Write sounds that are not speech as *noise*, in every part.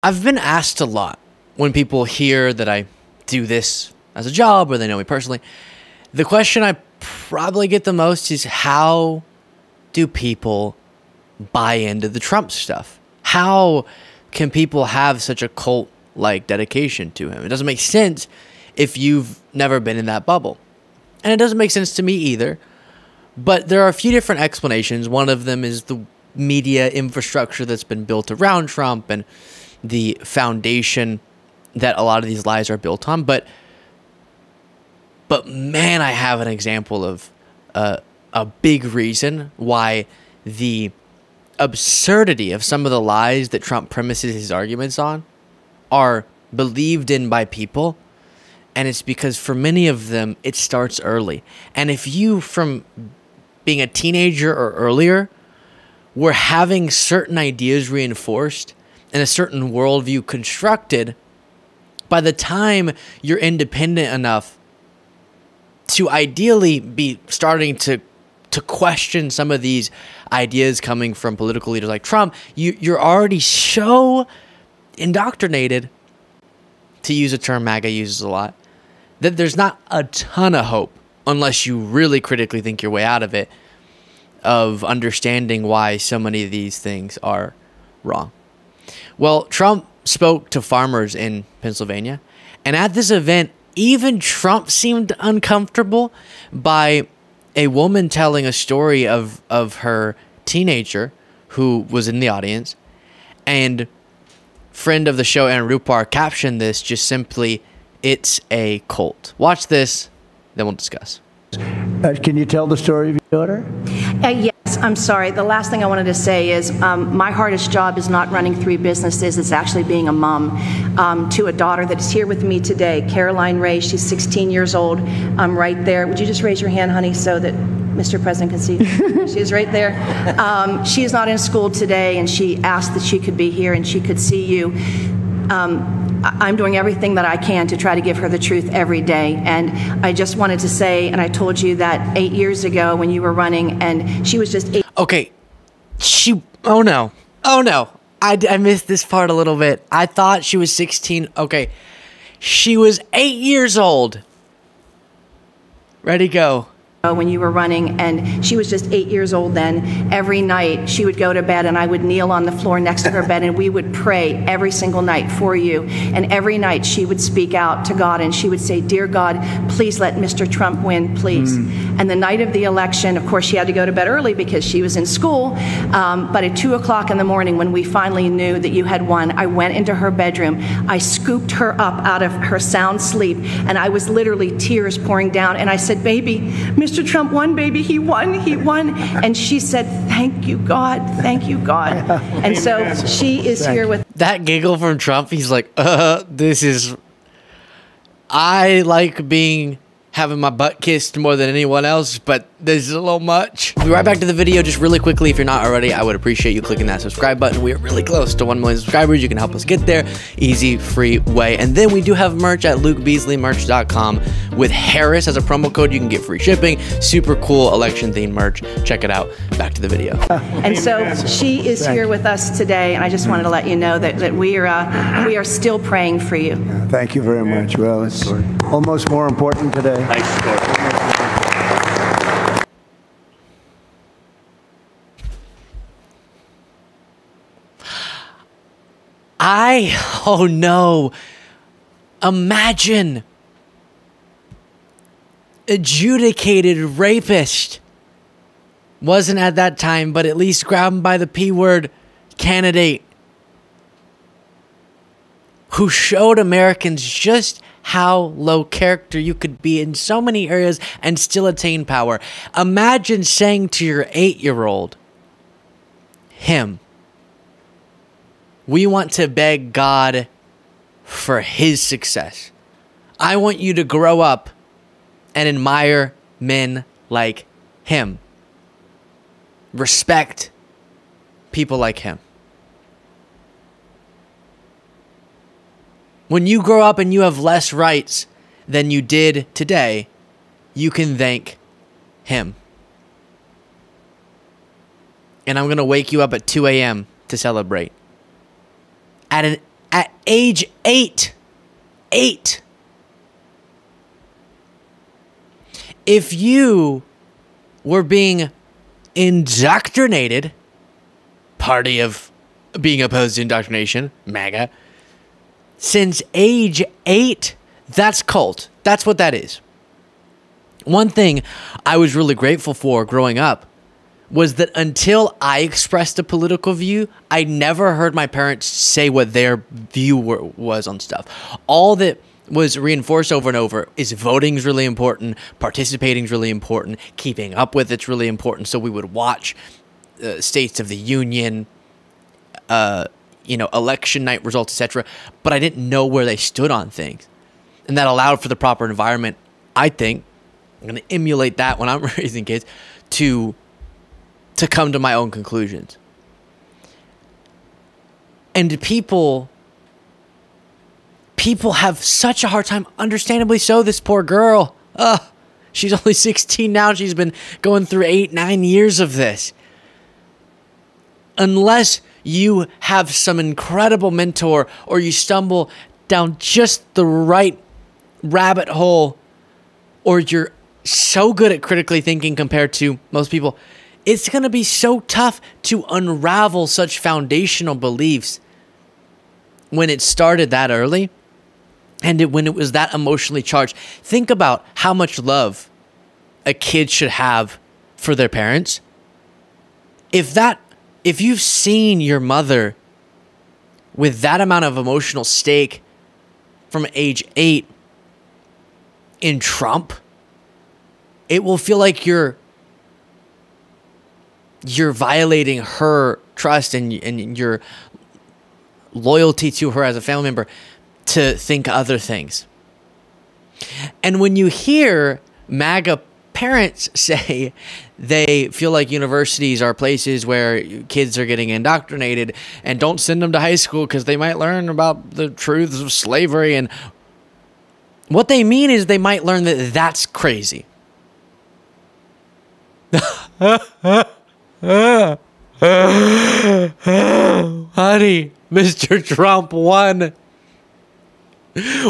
I've been asked a lot when people hear that I do this as a job or they know me personally. The question I probably get the most is how do people buy into the Trump stuff? How can people have such a cult like dedication to him? It doesn't make sense if you've never been in that bubble. And it doesn't make sense to me either. But there are a few different explanations. One of them is the media infrastructure that's been built around Trump and the foundation that a lot of these lies are built on. But but man, I have an example of uh, a big reason why the absurdity of some of the lies that Trump premises his arguments on are believed in by people. And it's because for many of them, it starts early. And if you, from being a teenager or earlier, were having certain ideas reinforced and a certain worldview constructed, by the time you're independent enough to ideally be starting to to question some of these ideas coming from political leaders like Trump, you you're already so indoctrinated, to use a term MAGA uses a lot, that there's not a ton of hope unless you really critically think your way out of it of understanding why so many of these things are wrong. Well, Trump spoke to farmers in Pennsylvania, and at this event, even Trump seemed uncomfortable by a woman telling a story of of her teenager who was in the audience and friend of the show Aaron Rupar captioned this just simply it's a cult. Watch this, then we'll discuss. Uh, can you tell the story of your daughter? Uh, yes, I'm sorry. The last thing I wanted to say is um, my hardest job is not running three businesses, it's actually being a mom um, to a daughter that is here with me today, Caroline Ray. She's 16 years old. I'm right there. Would you just raise your hand, honey, so that Mr. President can see? *laughs* She's right there. Um, she is not in school today, and she asked that she could be here and she could see you. Um, I'm doing everything that I can to try to give her the truth every day. And I just wanted to say, and I told you that eight years ago when you were running, and she was just eight. Okay. She. Oh no. Oh no. I, I missed this part a little bit. I thought she was 16. Okay. She was eight years old. Ready, go when you were running, and she was just eight years old then. Every night she would go to bed, and I would kneel on the floor next to her bed, and we would pray every single night for you. And every night she would speak out to God, and she would say, Dear God, please let Mr. Trump win, please. Mm. And the night of the election, of course, she had to go to bed early because she was in school. Um, but at two o'clock in the morning, when we finally knew that you had won, I went into her bedroom. I scooped her up out of her sound sleep, and I was literally tears pouring down. And I said, Baby, Mr. Mr. Trump won, baby. He won. He won. And she said, Thank you, God. Thank you, God. *laughs* And so she is here with that giggle from Trump. He's like, uh, this is. I like being having my butt kissed more than anyone else, but this is a little much. We'll be right back to the video just really quickly. If you're not already, I would appreciate you clicking that subscribe button. We are really close to 1 million subscribers. You can help us get there. Easy, free way. And then we do have merch at lukebeasleymerch.com with Harris as a promo code. You can get free shipping. Super cool election themed merch. Check it out. Back to the video. *laughs* And so she is here with us today, and I just wanted to let you know that, that we, are, uh, we are still praying for you. Thank you very much. Well, it's almost more important today. Thanks, I, oh no, imagine adjudicated rapist. Wasn't at that time, but at least grabbed by the P word candidate. Who showed Americans just how low character you could be in so many areas and still attain power. Imagine saying to your eight year old, him, we want to beg God for his success. I want you to grow up and admire men like him. Respect people like him. When you grow up and you have less rights than you did today, you can thank him. And I'm going to wake you up at 2 a.m. to celebrate. At an at age eight. Eight. If you were being indoctrinated, party of being opposed to indoctrination, MAGA, since age eight, that's cult. That's what that is. One thing I was really grateful for growing up was that until I expressed a political view, I never heard my parents say what their view were, was on stuff. All that was reinforced over and over is voting is really important, participating is really important, keeping up with it's really important. So we would watch uh, states of the union, uh, you know, election night results, etc. But I didn't know where they stood on things, and that allowed for the proper environment. I think I'm going to emulate that when I'm *laughs* raising kids to to come to my own conclusions. And people people have such a hard time understandably so this poor girl. Ugh. She's *laughs* only 16 now. She's been going through 8 9 years of this. Unless you have some incredible mentor or you stumble down just the right rabbit hole or you're so good at critically thinking compared to most people it's going to be so tough to unravel such foundational beliefs when it started that early and it, when it was that emotionally charged. Think about how much love a kid should have for their parents. If that if you've seen your mother with that amount of emotional stake from age 8 in Trump, it will feel like you're you're violating her trust and and your loyalty to her as a family member to think other things. And when you hear MAGA parents *laughs* say they feel like universities are places where kids are getting indoctrinated and don't send them to high school because they might learn about the truths of slavery and what they mean is they might learn that that's crazy. *laughs* *laughs* *laughs* Honey, Mr. Trump won.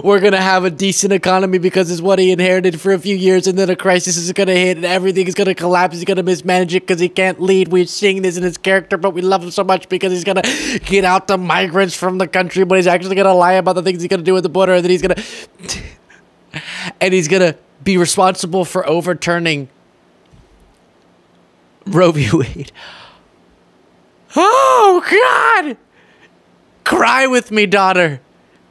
We're going to have a decent economy because it's what he inherited for a few years, and then a crisis is going to hit, and everything is going to collapse. He's going to mismanage it because he can't lead. We're seeing this in his character, but we love him so much because he's going to get out the migrants from the country, but he's actually going to lie about the things he's going to do at the border, and then he's going *laughs* to. and he's going to be responsible for overturning Roe v. Wade. Oh God! Cry with me, daughter.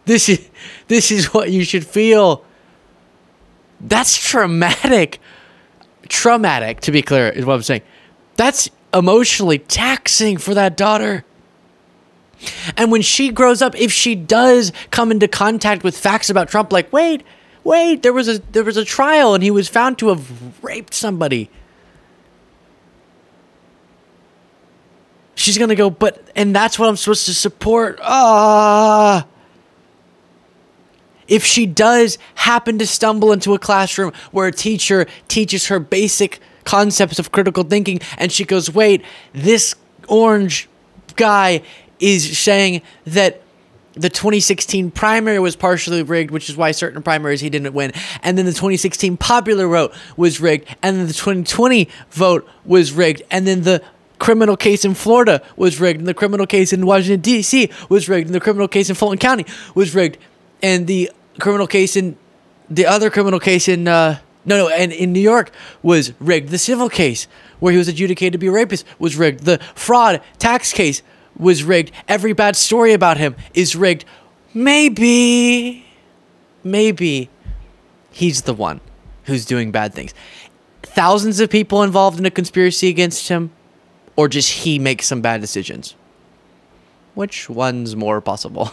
This is this is what you should feel. That's traumatic. Traumatic, to be clear, is what I'm saying. That's emotionally taxing for that daughter. And when she grows up, if she does come into contact with facts about Trump, like, wait, wait, there was a there was a trial and he was found to have raped somebody. She's gonna go, but and that's what I'm supposed to support. Ah. Uh, if she does happen to stumble into a classroom where a teacher teaches her basic concepts of critical thinking and she goes, wait, this orange guy is saying that the 2016 primary was partially rigged, which is why certain primaries he didn't win. And then the 2016 popular vote was rigged. And then the 2020 vote was rigged. And then the criminal case in Florida was rigged, and the criminal case in Washington D.C. was rigged, and the criminal case in Fulton County was rigged, and the criminal case in the other criminal case in uh, no no and in New York was rigged. The civil case where he was adjudicated to be a rapist was rigged. The fraud tax case was rigged. Every bad story about him is rigged. Maybe, maybe he's the one who's doing bad things. Thousands of people involved in a conspiracy against him or just he makes some bad decisions? Which one's more possible?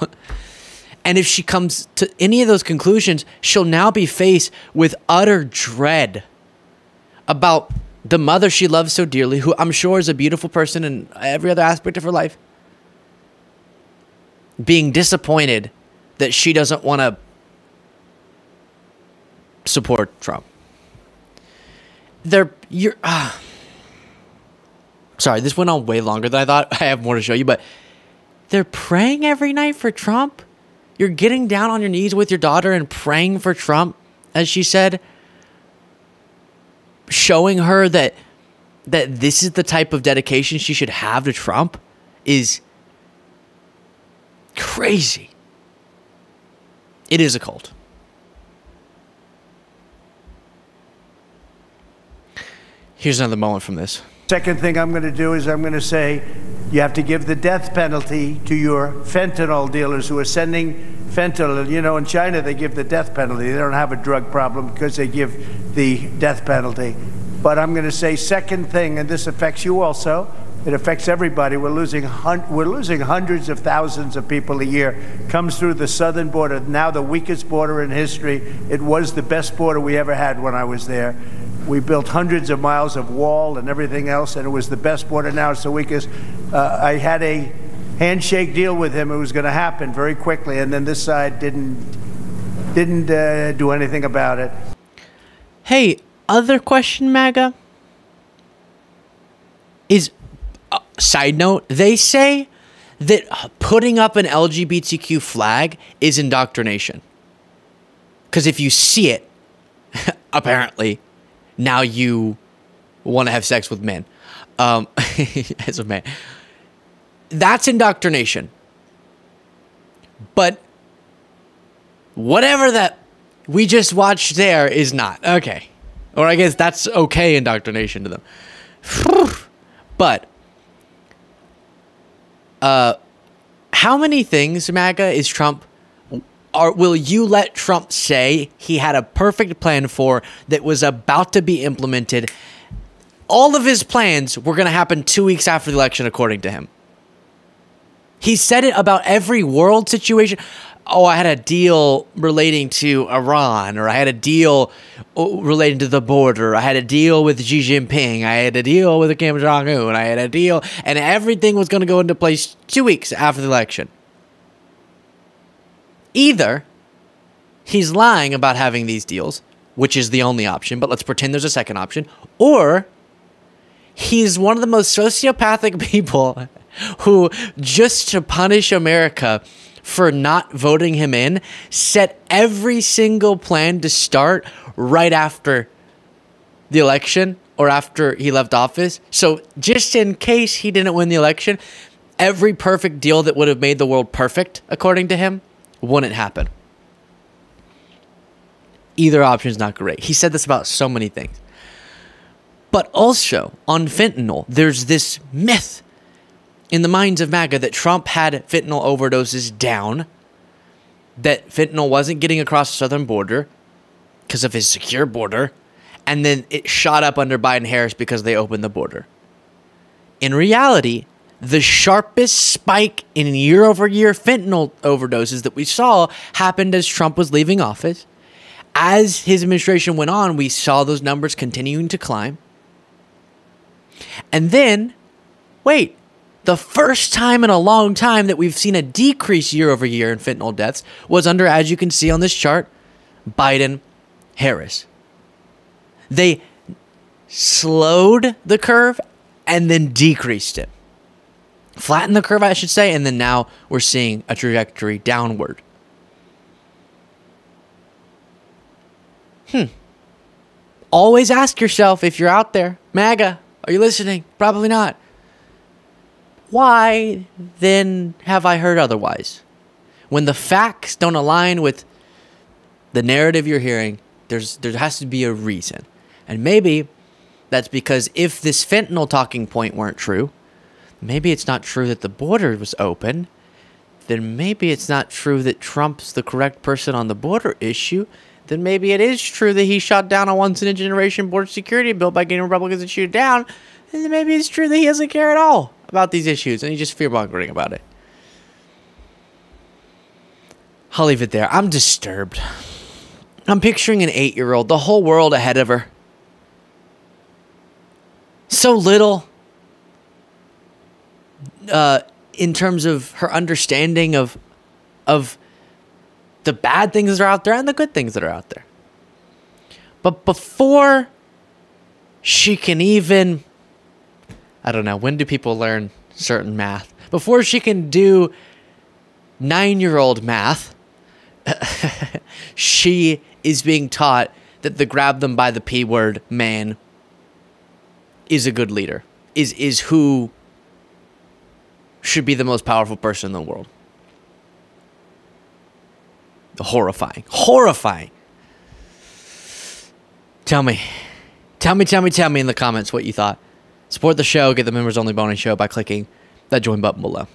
*laughs* and if she comes to any of those conclusions, she'll now be faced with utter dread about the mother she loves so dearly, who I'm sure is a beautiful person in every other aspect of her life, being disappointed that she doesn't want to support Trump. They're you're. Uh, Sorry, this went on way longer than I thought. *laughs* I have more to show you, but they're praying every night for Trump. You're getting down on your knees with your daughter and praying for Trump, as she said, showing her that that this is the type of dedication she should have to Trump is crazy. It is a cult. Here's another moment from this. Second thing I'm going to do is I'm going to say you have to give the death penalty to your fentanyl dealers who are sending fentanyl. You know, in China, they give the death penalty. They don't have a drug problem because they give the death penalty. But I'm going to say second thing, and this affects you also. It affects everybody. We're losing we're losing hundreds of thousands of people a year. Comes through the southern border, now the weakest border in history. It was the best border we ever had when I was there. We built hundreds of miles of wall and everything else, and it was the best border. Now it's the weakest. Uh, I had a handshake deal with him. It was going to happen very quickly, and then this side didn't didn't uh, do anything about it. Hey, other question, MAGA is uh, side note. They say that putting up an LGBTQ flag is indoctrination. Because if you see it, *laughs* apparently, now you want to have sex with men um, *laughs* as a man. That's indoctrination. But whatever that we just watched there is not. Okay. Or I guess that's okay indoctrination to them. *sighs* but uh how many things, MAGA, is Trump are will you let Trump say he had a perfect plan for that was about to be implemented? All of his plans were going to happen 2 weeks after the election according to him. He said it about every world situation. Oh, I had a deal relating to Iran, or I had a deal uh, relating to the border. I had a deal with Xi Jinping. I had a deal with Kim Jong Un. I had a deal, and everything was going to go into place two weeks after the election. Either he's lying about having these deals, which is the only option, but let's pretend there's a second option, or he's one of the most sociopathic *laughs* people who, just to punish America for not voting him in, set every single plan to start right after the election or after he left office. So, just in case he didn't win the election, every perfect deal that would have made the world perfect, according to him, wouldn't happen. Either option is not great. He said this about so many things. But also on fentanyl, there's this myth in the minds of MAGA that Trump had fentanyl overdoses down, that fentanyl wasn't getting across the southern border because of his secure border, and then it shot up under Biden Harris because they opened the border. In reality, the sharpest spike in year over year fentanyl overdoses that we saw happened as Trump was leaving office. As his administration went on, we saw those numbers continuing to climb. And then, wait, the first time in a long time that we've seen a decrease year over year in fentanyl deaths was under, as you can see on this chart, Biden Harris. They slowed the curve and then decreased it. Flattened the curve, I should say, and then now we're seeing a trajectory downward. Hmm. Always ask yourself if you're out there, MAGA, are you listening? Probably not. Why then have I heard otherwise? When the facts don't align with the narrative you're hearing, there's there has to be a reason. And maybe that's because if this fentanyl talking point weren't true, maybe it's not true that the border was open, then maybe it's not true that Trump's the correct person on the border issue, then maybe it is true that he shot down a once in a generation border security bill by getting Republicans to shoot it down, and then maybe it's true that he doesn't care at all about these issues and he's just fear mongering about it. I'll leave it there. I'm disturbed. I'm picturing an eight year old, the whole world ahead of her. So little uh, in terms of her understanding of of the bad things that are out there and the good things that are out there. But before she can even I don't know, when do people learn certain math? Before she can do 9-year-old math, *laughs* she is being taught that the grab them by the P word man is a good leader, is is who should be the most powerful person in the world. Horrifying. Horrifying. Tell me. Tell me, tell me, tell me in the comments what you thought. Support the show, get the members only bonus show by clicking that join button below.